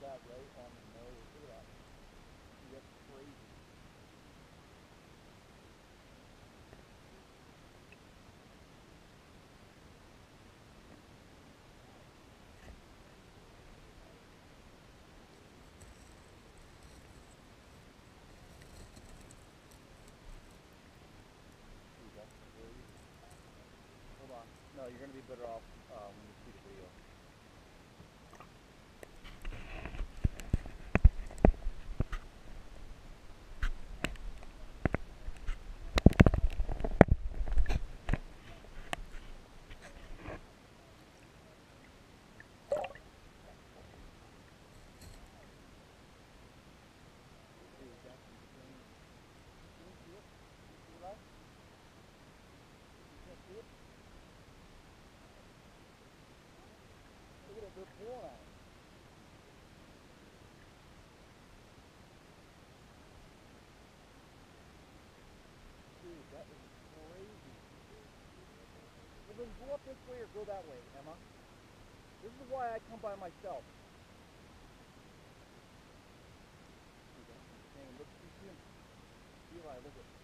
that right on the nose. Look at that. That's crazy. Hold on. No, you're gonna be better off uh, when you see the video. go up this way or go that way, Emma? This is why I come by myself. Look, see him. Eli, look at